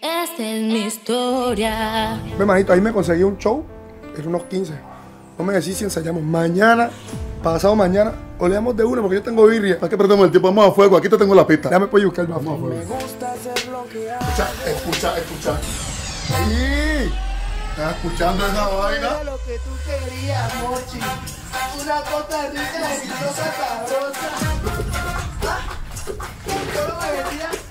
Esta es mi historia. Manito, ahí me conseguí un show, era unos 15. No me decís si ensayamos mañana, pasado mañana, o le damos de una porque yo tengo birria. ¿Para qué perdemos el tiempo? Vamos a fuego, aquí te tengo la pista. Ya me puedes buscar, vamos a fuego. Escucha, escucha, escucha. Ahí. ¿Estás escuchando esa vaina? lo que tú querías, Mochi. Una cosa rica, deliciosa, sabrosa. ¿Cómo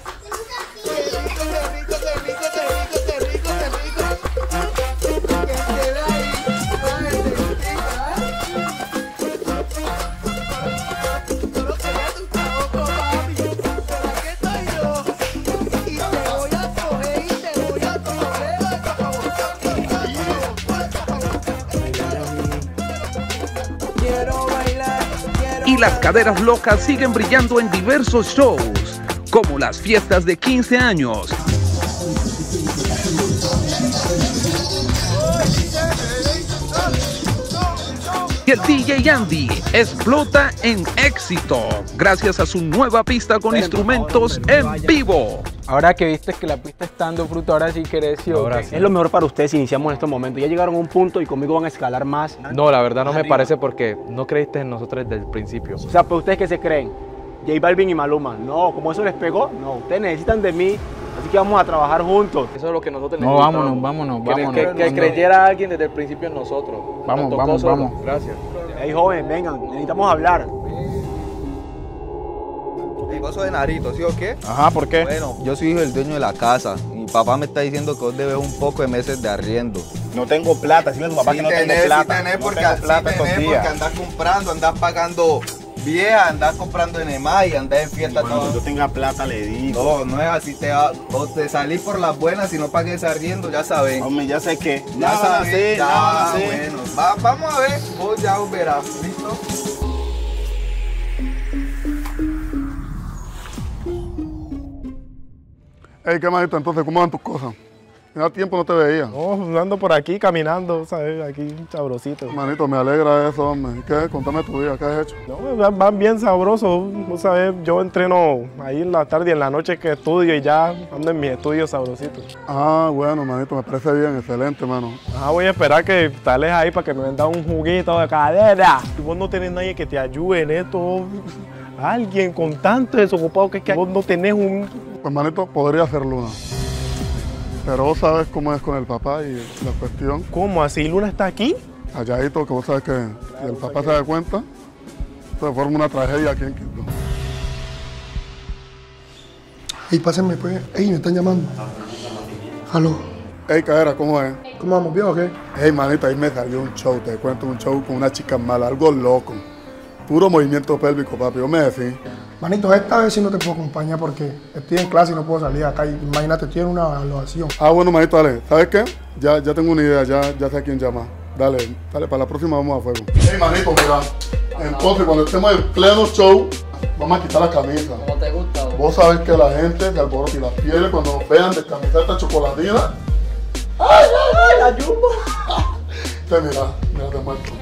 las caderas locas siguen brillando en diversos shows, como las fiestas de 15 años. Y el DJ Andy explota en éxito gracias a su nueva pista con instrumentos en vivo. Ahora que viste que la pista está dando fruto, ahora sí creció. Es lo mejor para ustedes si iniciamos en estos momentos. Ya llegaron a un punto y conmigo van a escalar más. No, la verdad no me parece porque no creíste en nosotros desde el principio. O sea, pues ustedes que se creen, J Balvin y Maluma. No, como eso les pegó, no. Ustedes necesitan de mí, así que vamos a trabajar juntos. Eso es lo que nosotros No, vámonos, vámonos, vámonos. que- creyera alguien desde el principio en nosotros. Vamos, vamos, solo. vamos. Gracias. Hey, joven, vengan, necesitamos hablar. Vos sos de Narito, ¿sí o qué? Ajá, ¿por qué? Bueno, yo soy hijo del dueño de la casa. Mi papá me está diciendo que vos debes un poco de meses de arriendo. No tengo plata, si me tu papá que no tengo plata. Sí tenés no porque, tengo sí tenés porque andás comprando, andás pagando vieja, andás comprando en EMAI, andás en fiesta Cuando todo. yo tenga plata le digo. No, no es así, te va, o te salís por las buenas y no pagues arriendo, ya sabes. Hombre, ya sé que. Ya a sabes, ya, a bueno. Va- vamos a ver, vos ya verás, ¿listo? Ey, ¿qué manito? Entonces, ¿cómo van tus cosas? Me da tiempo, no te veía. No, ando por aquí caminando, ¿sabes? Aquí sabrosito. Manito, me alegra eso, hombre. ¿Y ¿Qué? Contame tu vida, ¿qué has hecho? No, van- bien sabrosos, vos sabés, yo entreno ahí en la tarde y en la noche que estudio y ya ando en mis estudios sabrositos. Ah, bueno, manito, me parece bien, excelente, mano. Ajá, voy a esperar que tales ahí para que me vendan un juguito de cadera. Y vos no tenés nadie que te ayude en esto. Alguien con tanto desocupado que es que vos no tenés un... Pues, manito, podría ser Luna. Pero vos sabes cómo es con el papá y la cuestión. ¿Cómo así? ¿Luna está aquí? Calladito, que vos sabes que si el papá se da cuenta, se forma una tragedia aquí en Quito. Ey, pásenme, pues. Ey, me están llamando. Aló. Ey, cadera, ¿cómo es? ¿Cómo vamos? ¿Bien o qué? Ey, manito, ahí me salió un show, te cuento, un show con una chica mala, algo loco. Puro movimiento pélvico, papi, yo me decís. Manito, esta vez sí no te puedo acompañar porque estoy en clase y no puedo salir acá. Y imagínate, estoy en una evaluación. Ah, bueno, manito, dale. ¿Sabes qué? Ya, ya tengo una idea, ya, ya sé a quién llama. Dale, dale, para la próxima vamos a fuego. Ey, manito, mira. Entonces, cuando estemos en pleno show, vamos a quitar la camisa. ¿Cómo te gusta? Vos sabés que la gente se alborota y las pieles cuando nos vean de camiseta chocolatina. ¡Ay, ay, ay! ¡La jumbo! Te mira, mira, te muestro.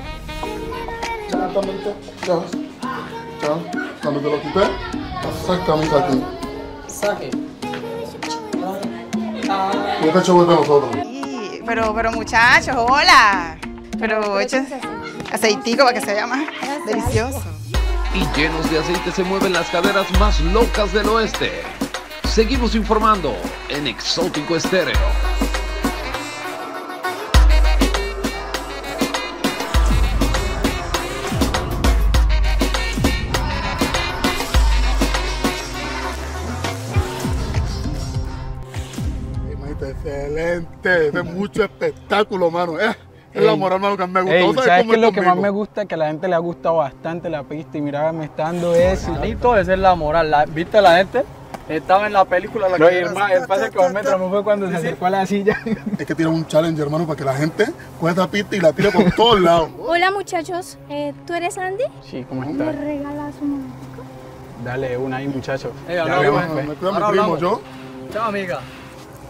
Exactamente. Ya ves. Ya. Cuando te lo quité, exactamente aquí. Saque. Y este show es de nosotros. Sí, pero, pero muchachos, hola. Pero echen aceitico para que se vea más delicioso. Y llenos de aceite se mueven las caderas más locas del oeste. Seguimos informando en Exótico Estéreo. Excelente. Es mucho espectáculo, mano. Eh, es la moral, mano, que me gusta. Ey, ¿Vos ¿Sabes cómo qué es lo que más me gusta? Que a la gente le ha gustado bastante la pista y mira, me está dando eso. Manito, esa es la moral. La- ¿Viste la gente? Estaba en la película la No, que el, más, el pase que vos me tramó fue cuando se acercó a la silla. Es que tiene un challenge, hermano, para que la gente coja esa pista y la tire por todos lados. Hola muchachos, Eh, ¿tú eres Andy? Sí, ¿cómo ¿Me estás? regalas un Dale una ahí, muchachos. Eh, Ya pues. Me cuida mi primo, hablamos. yo. Chao, amiga.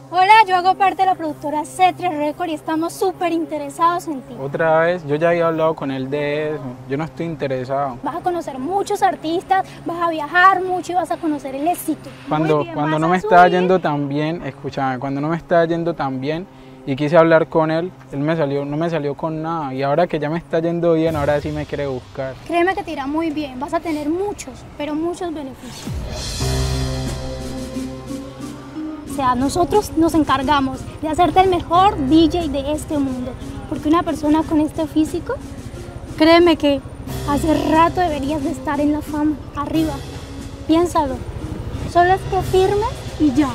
Hola, yo hago parte de la productora C3 Record y estamos súper interesados en ti. Otra vez, yo ya había hablado con él de eso. Yo no estoy interesado. Vas a conocer muchos artistas, vas a viajar mucho y vas a conocer el éxito. Cuando, bien, cuando no me estaba subir. yendo tan bien, escúchame, cuando no me estaba yendo tan bien y quise hablar con él, él me salió, no me salió con nada. Y ahora que ya me está yendo bien, ahora sí me quiere buscar. Créeme que te irá muy bien, vas a tener muchos, pero muchos beneficios. O sea, nosotros nos encargamos de hacerte el mejor DJ de este mundo, porque una persona con este físico, créeme que hace rato deberías de estar en la fama, arriba. Piénsalo. Solo es que firmes y ya.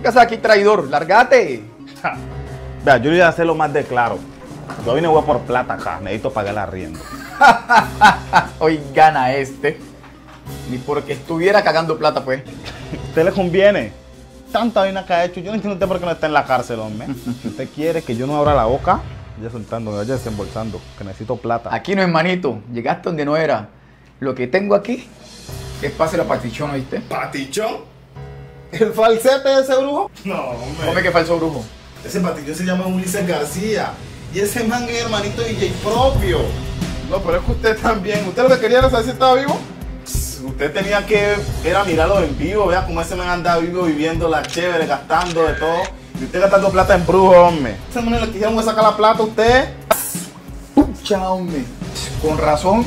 ¿Qué haces aquí, traidor? ¡Lárgate! Vea, yo le voy a hacerlo más de claro. Yo vine voy por plata acá, necesito pagar el arriendo. Hoy gana este. Ni porque estuviera cagando plata, pues. ¿Usted le conviene? Tanta vaina que ha hecho, yo no entiendo usted por qué no está en la cárcel, hombre. Si usted quiere que yo no abra la boca, vaya soltando, vaya desembolsando, que necesito plata. Aquí no es manito. Llegaste donde no era. Lo que tengo aquí es pase la patichón, ¿oíste? ¿Patichón? ¿El falsete de ese brujo? No, hombre. Come que falso brujo. Ese patichón se llama Ulises García. Y ese man es hermanito DJ propio. No, pero es que usted también. ¿Usted lo que quería era saber si estaba vivo? Usted tenía que era mirarlo en vivo, vea cómo ese man andaba vivo, viviendo la chévere, gastando de todo. Y usted gastando plata en brujo, hombre. Ese man le quisieron sacar la plata a usted. Pucha, hombre. Con razón.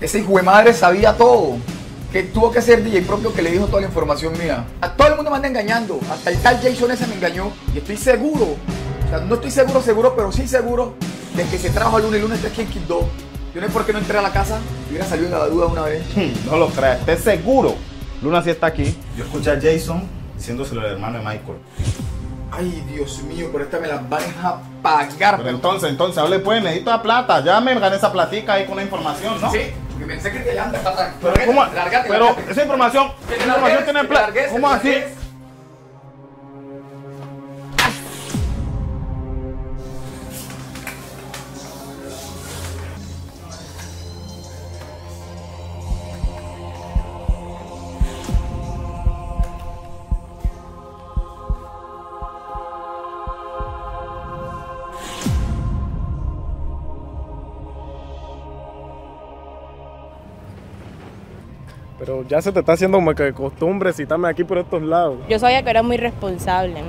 Ese hijo de madre sabía todo. Que tuvo que ser DJ propio que le dijo toda la información mía. A todo el mundo me anda engañando. Hasta el tal Jason ese me engañó. Y estoy seguro. O sea, no estoy seguro, seguro, pero sí seguro de que se trabajo el lunes. El lunes está aquí en Quibdó. Yo no sé por qué no entré a la casa. Hubiera salido en la duda una vez. No lo creas, esté seguro. Luna sí está aquí. Yo escuché a Jason diciéndoselo al hermano de Michael. Ay, Dios mío, por esta me las van a pagar. Pero entonces, entonces, hable pues, necesito la plata. Ya me gané esa platica ahí con la información, ¿no? Sí, porque pensé que te anda. Pero, Pero, ¿cómo? Lárgate, Pero lárgate. esa información, esa información tiene plata. ¿Cómo así? Pero ya se te está haciendo como que de costumbre citarme aquí por estos lados. Yo sabía que eras muy responsable.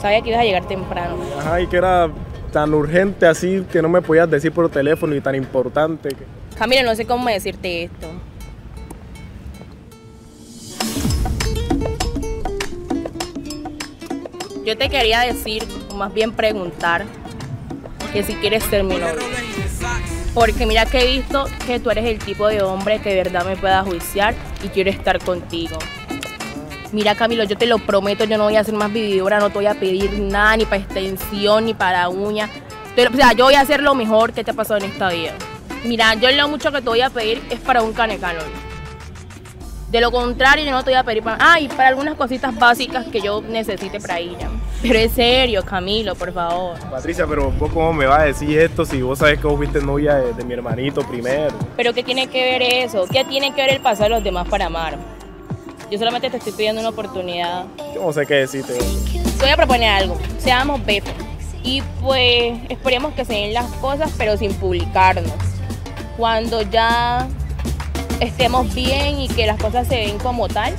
Sabía que ibas a llegar temprano. Ajá, y que era tan urgente así que no me podías decir por teléfono y tan importante. que- Camila, no sé cómo decirte esto. Yo te quería decir, o más bien preguntar, que si quieres ser mi novio. Porque mira que he visto que tú eres el tipo de hombre que de verdad me pueda juiciar y quiero estar contigo. Mira Camilo, yo te lo prometo, yo no voy a hacer más vividora, no te voy a pedir nada, ni para extensión, ni para uña. Te lo- O sea, yo voy a hacer lo mejor que te ha pasado en esta vida. Mira, yo lo mucho que te voy a pedir es para un canecalón. De lo contrario, yo no te voy a pedir para... Ah, y para algunas cositas básicas que yo necesite para ella. Pero es serio, Camilo, por favor. Patricia, pero vos cómo me vas a decir esto si vos sabes que vos fuiste novia de, de mi hermanito primero. Pero ¿qué tiene que ver eso? ¿Qué tiene que ver el pasado de los demás para amar? Yo solamente te estoy pidiendo una oportunidad. Yo no sé qué decirte. Te voy a proponer algo. Seamos befos. Y pues esperemos que se den las cosas, pero sin publicarnos. Cuando ya estemos bien y que las cosas se ven como tal,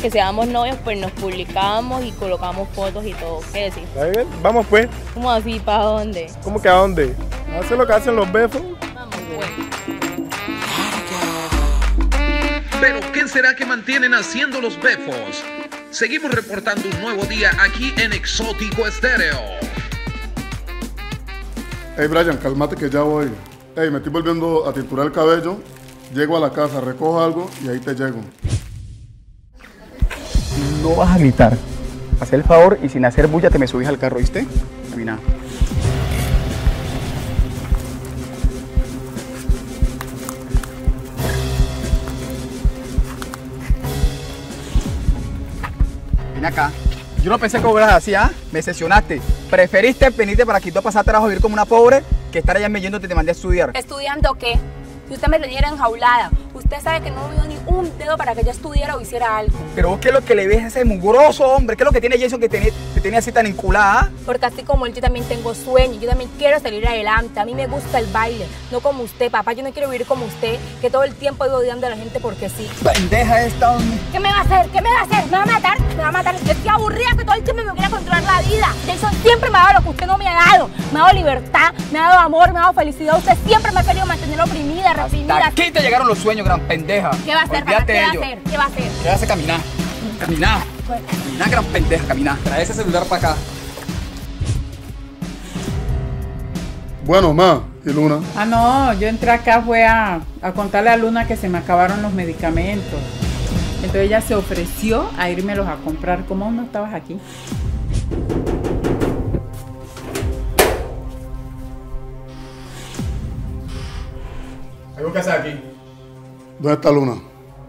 que seamos novios, pues nos publicamos y colocamos fotos y todo. ¿Qué decís? ¿Está bien? Vamos pues. ¿Cómo así? ¿Para dónde? ¿Cómo que a dónde? Hacer lo que hacen los befos. Pero ¿qué será que mantienen haciendo los befos? Seguimos reportando un nuevo día aquí en Exótico Estéreo. Hey Brian, cálmate que ya voy. Hey, me estoy volviendo a tinturar el cabello. Llego a la casa, recojo algo y ahí te llego. No vas a gritar. Haz el favor y sin hacer bulla te me subís al carro, ¿viste? Camina. Ven acá. Yo no pensé que obras así, ¿ah? Me sesionaste. Preferiste venirte para Quito a pasar trabajo, vivir como una pobre, que estar allá en Mellendo te, te mandé a estudiar. ¿Estudiando qué? Si usted me tenía enjaulada, usted sabe que no movió ni un dedo para que yo estudiara o hiciera algo. Pero ¿qué es lo que le ves a ese mugroso hombre? ¿Qué es lo que tiene Jason que tiene, que tiene así tan enculada? Porque así como él, yo también tengo sueños, yo también quiero salir adelante. A mí me gusta el baile, no como usted, papá. Yo no quiero vivir como usted, que todo el tiempo vive odiando a la gente porque sí. Pendeja esta, hombre. ¿Qué me va a hacer? ¿Qué me va a hacer? ¿Me va a matar? ¿Me va a matar? Yo estoy aburrida que todo el tiempo me quiera controlar la vida. Jason siempre me ha dado lo que usted no me ha dado. Me ha dado libertad, me ha dado amor, me ha dado felicidad. Usted siempre me ha querido mantener oprimida, reprimida. Aquí te llegaron los sueños, gran pendeja. ¿Qué va a hacer, papá? ¿Qué va a hacer? ¿Qué va a hacer? ¿Qué hace caminar? Caminar. Caminar, gran pendeja, caminar. Trae ese celular para acá. Bueno, ma, y Luna. Ah, no, yo entré acá fue a, a contarle a Luna que se me acabaron los medicamentos. Entonces ella se ofreció a irmelos a comprar. ¿Cómo no estabas aquí? ¿Algo que hacer aquí? ¿Dónde está Luna?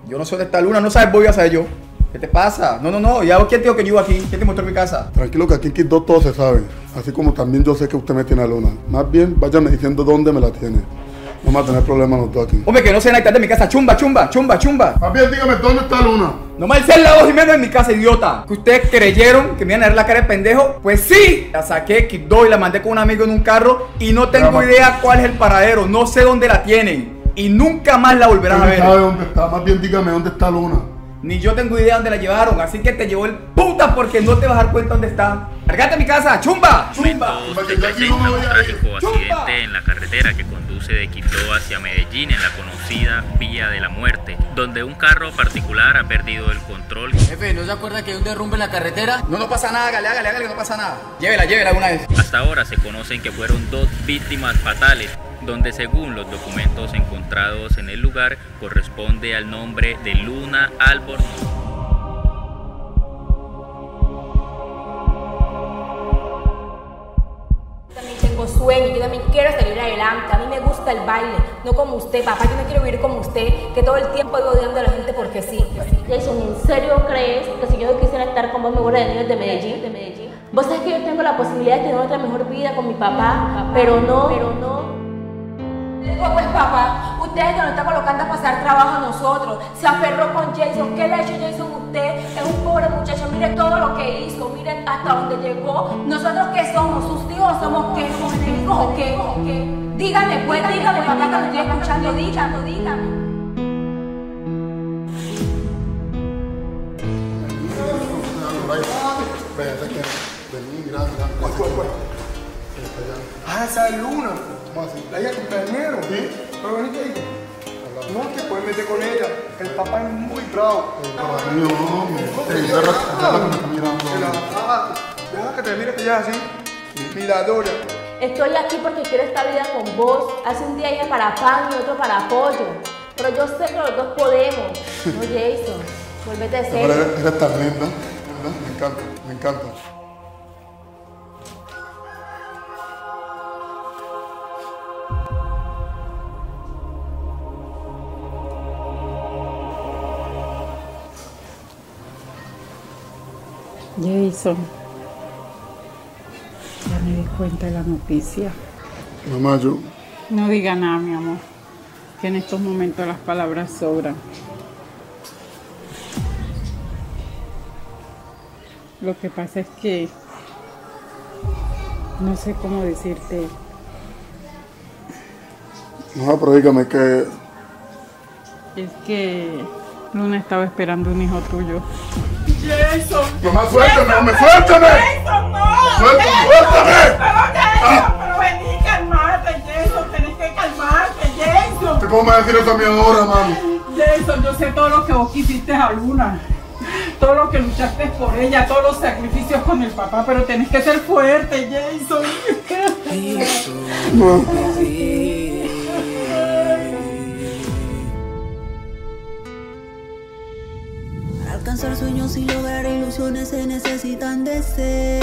Yo no sé dónde está Luna, no sabes, voy a saber yo. ¿Qué te pasa? No, no, no. ¿Ya vos quién te dijo que yo aquí? ¿Quién te mostró mi casa? Tranquilo que aquí en Quito todo se sabe. Así como también yo sé que usted me tiene a Luna. Más bien, váyame diciendo dónde me la tiene. No vamos a tener problemas los dos aquí. Hombre, que no sé nada de mi casa. Chumba, chumba, chumba, chumba. Más bien, dígame, ¿dónde está Luna? No me alcé la voz y menos en mi casa, idiota. Que ustedes creyeron que me iban a dar la cara de pendejo. Pues sí, la saqué, quitó y la mandé con un amigo en un carro. Y no tengo idea cuál es el paradero. No sé dónde la tienen. Y nunca más la volverán a ver. sabe dónde está. Más bien, dígame dónde está Luna. Ni yo tengo idea dónde la llevaron. Así que te llevó el puta porque no te vas a dar cuenta dónde está. Largate a mi casa, chumba. Chumba. Te presenta un accidente en la carretera que conduce de Quito hacia Medellín en la conocida Vía de la Muerte, donde un carro particular ha perdido el control. Jefe, ¿no se acuerda que hay un derrumbe en la carretera? No, no pasa nada, hágale, hágale, hágale, no pasa nada. Llévela, llévela una vez. Hasta ahora se conocen que fueron dos víctimas fatales, donde según los documentos encontrados en el lugar corresponde al nombre de Luna Albornoz. Sueños, yo también quiero salir adelante. A mí me gusta el baile, no como usted, papá. Yo no quiero vivir como usted, que todo el tiempo vive odiando a la gente porque sí. Jason, ¿en serio crees que si yo quisiera estar con vos me hubiera venido de Medellín? De Medellín? Vos sabés que yo tengo la posibilidad de tener otra mejor vida con mi papá, pero no, pero no. Le digo, pues papá, usted es que nos está colocando a pasar trabajo a nosotros. Se aferró con Jason. ¿Qué le ha hecho Jason a usted? Es un pobre muchacho. Mire todo lo que hizo. Mire hasta dónde llegó. ¿Nosotros qué somos? ¿Sus hijos somos qué? ¿Somos enemigos o qué? ¿O qué? Dígame, pues, dígame, papá, que lo estoy escuchando. Dígame, dígame. Espérate que vení, mira, Ah, esa es Luna. La hija cumpleañero. ¿Sí? Pero vení que digo. No te puedes meter con ella. El papá es muy bravo. Mío, hombre. Mirando. La- ah, Deja que te mire que ya es así. Miradora. Estoy aquí porque quiero esta vida con vos. Hace un día ella para pan y otro para pollo. Pero yo sé que los dos podemos. No, Jason. Volvete Pero serio. eres, eres tan linda, ¿verdad? Me encanta, me encanta. Ya me di cuenta de la noticia. Mamá, yo, No diga nada, mi amor. Que en estos momentos las palabras sobran. Lo que pasa es que no sé cómo decirte. no, pero dígame que Es que Luna estaba esperando un hijo tuyo. Jason. Mamá, suéltame, hombre, suéltame. Jason, no. Suéltame, Jason, suéltame. Pero, pero vení, calmarte, Jason. Tenés que calmarte, Jason. ¿Cómo me vas a decir eso a mí ahora, mami? Jason, yo sé todo lo que vos quisiste a Luna. Todo lo que luchaste por ella, todos los sacrificios con el papá, pero tenés que ser fuerte, Jason. Para alcanzar sueños y lograr ilusiones se necesitan deseos.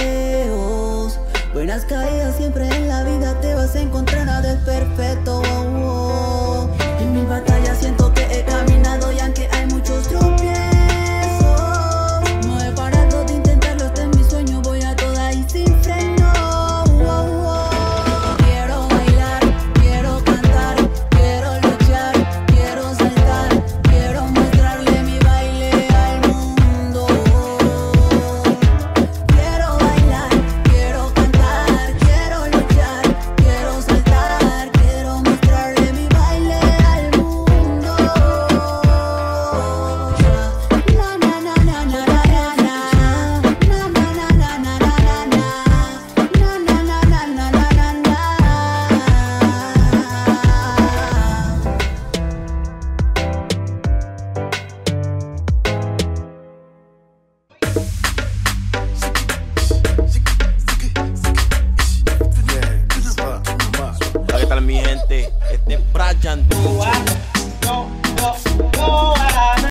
Buenas caídas siempre en la vida te vas a encontrar nada es perfecto. oh, oh.